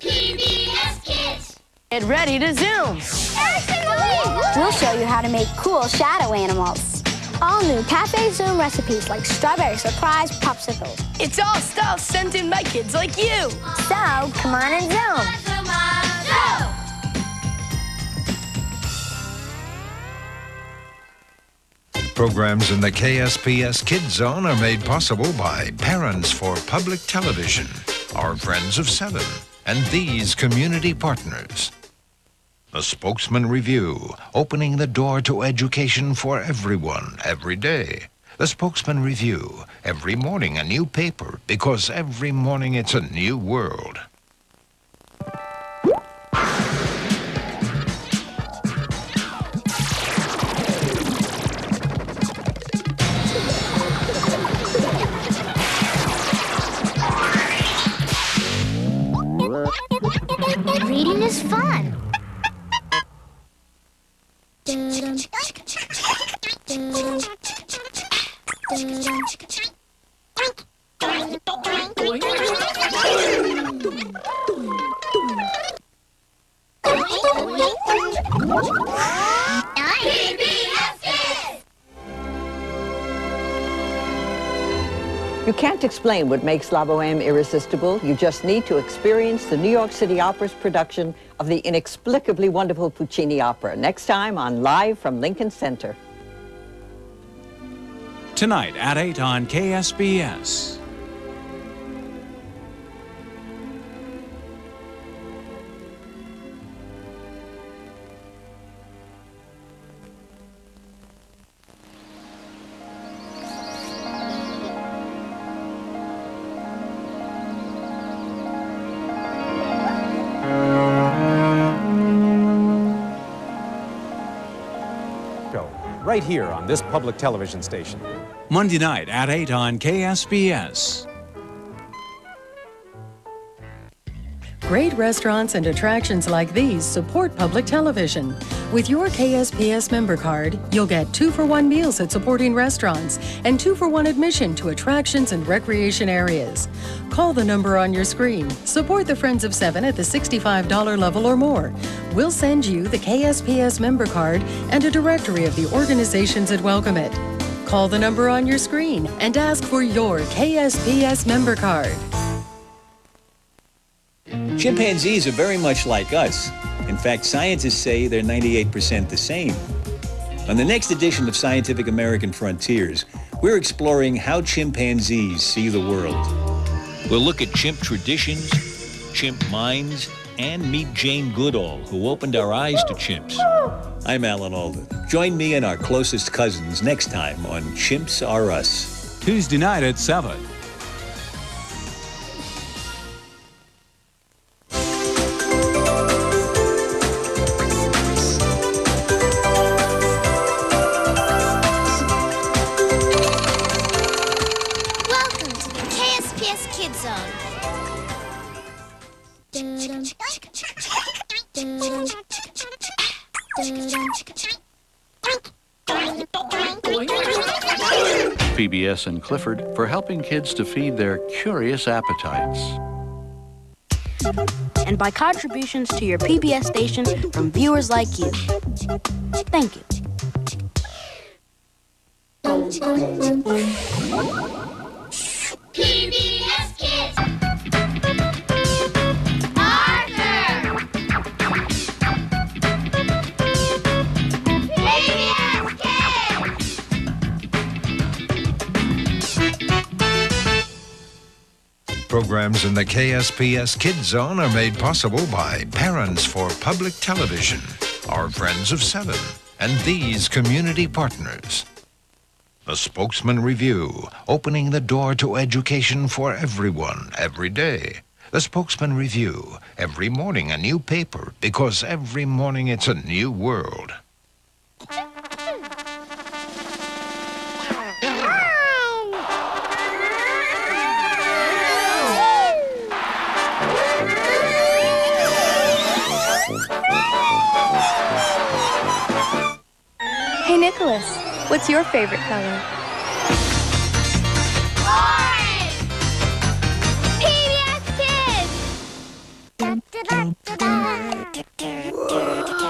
PBS Kids. Get ready to zoom. We'll show you how to make cool shadow animals. All new Cafe Zoom recipes like strawberry surprise popsicles. It's all stuff sent in by kids like you. So, come on and zoom. Programs in the KSPS Kids Zone are made possible by Parents for Public Television, our Friends of Seven, and these community partners. The Spokesman Review, opening the door to education for everyone, every day. The Spokesman Review, every morning a new paper, because every morning it's a new world. PBS You can't explain what makes La Boheme irresistible. You just need to experience the New York City Opera's production of the inexplicably wonderful Puccini opera. Next time on Live from Lincoln Center. Tonight at 8 on KSPS. Show right here on this public television station. Monday night at 8 on KSPS. Great restaurants and attractions like these support public television. With your KSPS member card, you'll get two for one meals at supporting restaurants and two for one admission to attractions and recreation areas. Call the number on your screen. Support the Friends of Seven at the $65 level or more. We'll send you the KSPS member card and a directory of the organizations that welcome it. Call the number on your screen and ask for your KSPS member card. Chimpanzees are very much like us. In fact, scientists say they're 98% the same. On the next edition of Scientific American Frontiers, we're exploring how chimpanzees see the world. We'll look at chimp traditions, chimp minds, and meet Jane Goodall, who opened our eyes to chimps. I'm Alan Alda. Join me and our closest cousins next time on Chimps R Us. Tuesday night at 7. PBS and Clifford for helping kids to feed their curious appetites. and by contributions to your PBS station from viewers like you. Thank you. Programs in the KSPS Kids Zone are made possible by Parents for Public Television, our Friends of Seven, and these community partners. The Spokesman Review, opening the door to education for everyone, every day. The Spokesman Review, every morning a new paper, because every morning it's a new world. Nicholas. What's your favorite color? Orange! PBS Kids!